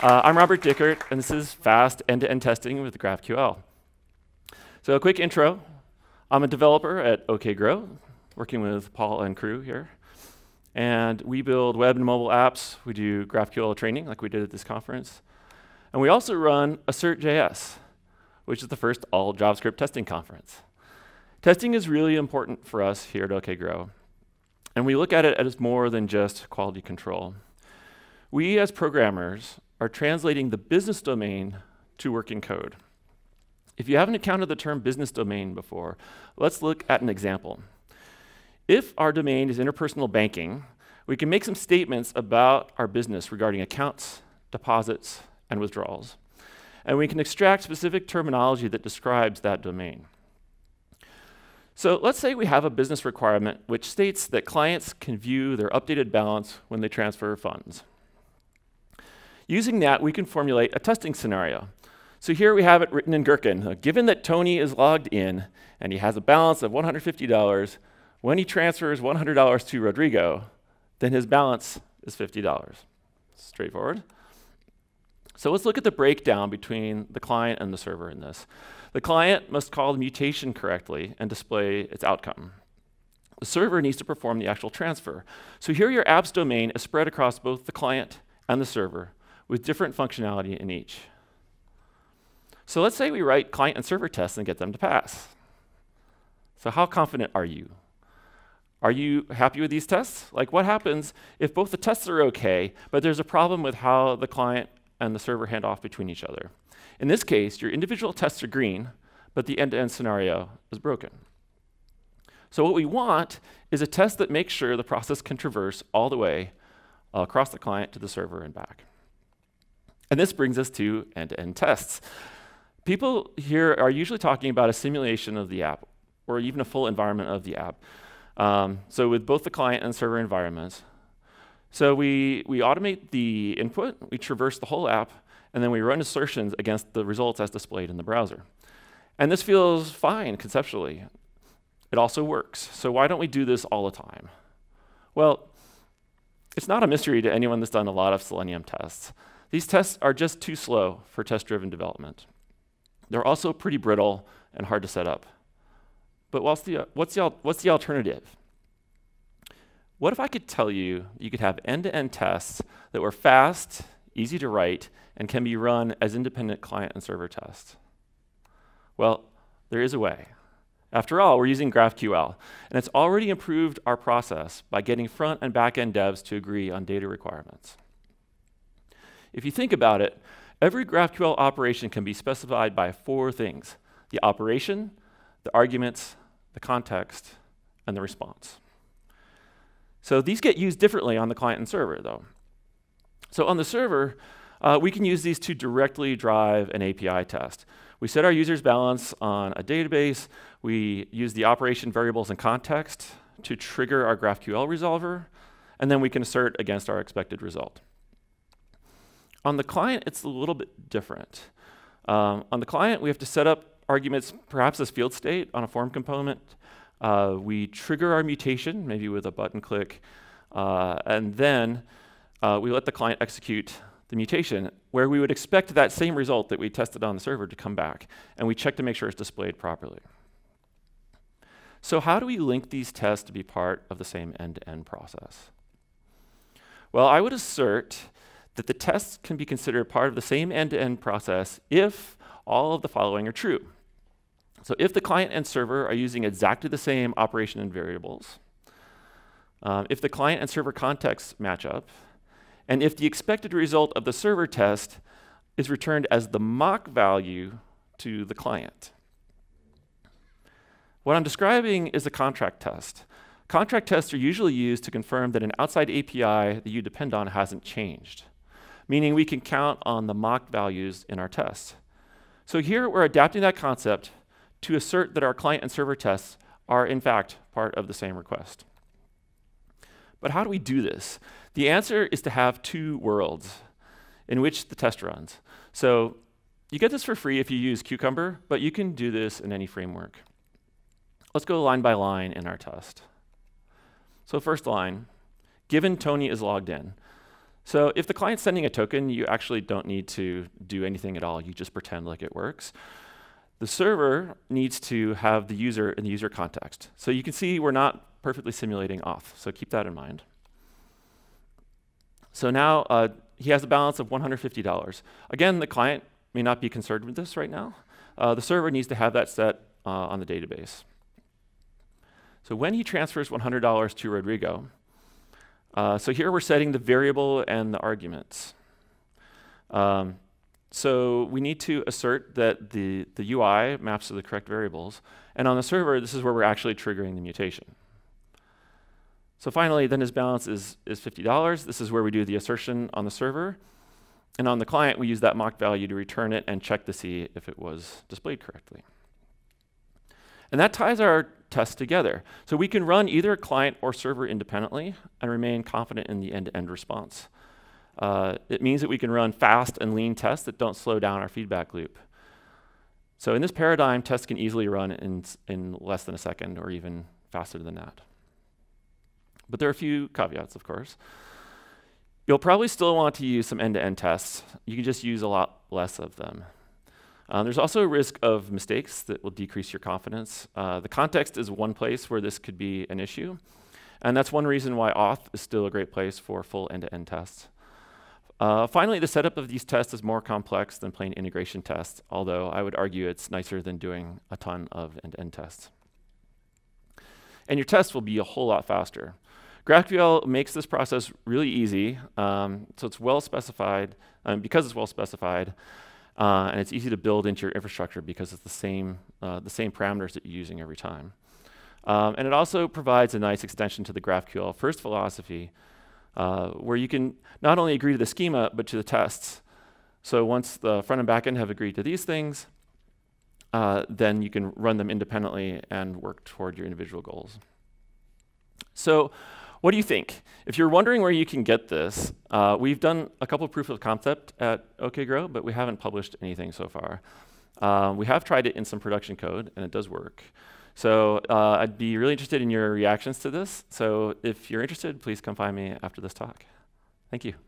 Uh, I'm Robert Dickert, and this is fast end-to-end testing with GraphQL. So a quick intro. I'm a developer at OKGrow, working with Paul and crew here. And we build web and mobile apps. We do GraphQL training like we did at this conference. And we also run Assert.js, which is the first all JavaScript testing conference. Testing is really important for us here at OKGrow. And we look at it as more than just quality control. We as programmers are translating the business domain to working code. If you haven't encountered the term business domain before, let's look at an example. If our domain is interpersonal banking, we can make some statements about our business regarding accounts, deposits, and withdrawals. And we can extract specific terminology that describes that domain. So let's say we have a business requirement which states that clients can view their updated balance when they transfer funds. Using that, we can formulate a testing scenario. So here we have it written in Gherkin. Uh, given that Tony is logged in and he has a balance of $150, when he transfers $100 to Rodrigo, then his balance is $50. Straightforward. So let's look at the breakdown between the client and the server in this. The client must call the mutation correctly and display its outcome. The server needs to perform the actual transfer. So here your app's domain is spread across both the client and the server with different functionality in each. So let's say we write client and server tests and get them to pass. So how confident are you? Are you happy with these tests? Like what happens if both the tests are okay, but there's a problem with how the client and the server hand off between each other? In this case, your individual tests are green, but the end-to-end scenario is broken. So what we want is a test that makes sure the process can traverse all the way across the client to the server and back. And this brings us to end-to-end tests. People here are usually talking about a simulation of the app or even a full environment of the app. Um, so with both the client and server environments. So we, we automate the input, we traverse the whole app, and then we run assertions against the results as displayed in the browser. And this feels fine conceptually. It also works. So why don't we do this all the time? Well, it's not a mystery to anyone that's done a lot of Selenium tests. These tests are just too slow for test-driven development. They're also pretty brittle and hard to set up. But what's the, what's the, what's the alternative? What if I could tell you you could have end-to-end tests that were fast, easy to write, and can be run as independent client and server tests? Well, there is a way. After all, we're using GraphQL, and it's already improved our process by getting front and back end devs to agree on data requirements. If you think about it, every GraphQL operation can be specified by four things the operation, the arguments, the context, and the response. So these get used differently on the client and server, though. So on the server, uh, we can use these to directly drive an API test. We set our user's balance on a database. We use the operation variables and context to trigger our GraphQL resolver, and then we can assert against our expected result. On the client, it's a little bit different. Um, on the client, we have to set up arguments perhaps as field state on a form component. Uh, we trigger our mutation, maybe with a button click, uh, and then uh, we let the client execute the mutation, where we would expect that same result that we tested on the server to come back, and we check to make sure it's displayed properly. So how do we link these tests to be part of the same end-to-end -end process? Well, I would assert that the tests can be considered part of the same end-to-end -end process if all of the following are true. So if the client and server are using exactly the same operation and variables, um, if the client and server contexts match up, and if the expected result of the server test is returned as the mock value to the client. What I'm describing is a contract test. Contract tests are usually used to confirm that an outside API that you depend on hasn't changed, meaning we can count on the mock values in our tests. So here we're adapting that concept to assert that our client and server tests are in fact part of the same request. But how do we do this? The answer is to have two worlds in which the test runs. So you get this for free if you use Cucumber, but you can do this in any framework. Let's go line by line in our test. So first line, given Tony is logged in. So if the client's sending a token, you actually don't need to do anything at all. You just pretend like it works. The server needs to have the user in the user context. So you can see we're not perfectly simulating auth, so keep that in mind. So now uh, he has a balance of $150. Again, the client may not be concerned with this right now. Uh, the server needs to have that set uh, on the database. So when he transfers $100 to Rodrigo, uh, so here we're setting the variable and the arguments. Um, so we need to assert that the, the UI maps to the correct variables. And on the server, this is where we're actually triggering the mutation. So finally, then his balance is, is $50. This is where we do the assertion on the server. And on the client, we use that mock value to return it and check to see if it was displayed correctly. And that ties our tests together. So we can run either a client or server independently and remain confident in the end-to-end -end response. Uh, it means that we can run fast and lean tests that don't slow down our feedback loop. So in this paradigm, tests can easily run in, in less than a second or even faster than that. But there are a few caveats, of course. You'll probably still want to use some end-to-end -end tests. You can just use a lot less of them. Um, there's also a risk of mistakes that will decrease your confidence. Uh, the context is one place where this could be an issue. And that's one reason why auth is still a great place for full end-to-end -end tests. Uh, finally, the setup of these tests is more complex than plain integration tests, although I would argue it's nicer than doing a ton of end-to-end -end tests. And your tests will be a whole lot faster. GraphQL makes this process really easy, um, so it's well specified, um, because it's well specified, uh, and it's easy to build into your infrastructure because it's the same, uh, the same parameters that you're using every time. Um, and it also provides a nice extension to the GraphQL first philosophy, uh, where you can not only agree to the schema, but to the tests. So once the front and back end have agreed to these things, uh, then you can run them independently and work toward your individual goals. So what do you think? If you're wondering where you can get this, uh, we've done a couple proof of concept at OKGrow, but we haven't published anything so far. Uh, we have tried it in some production code, and it does work. So uh, I'd be really interested in your reactions to this. So if you're interested, please come find me after this talk. Thank you.